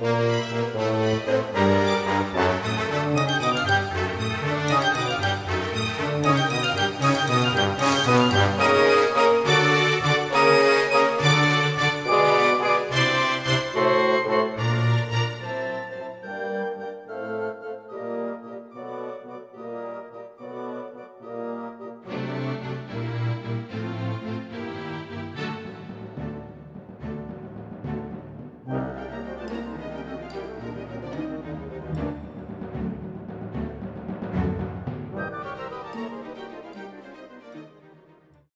Música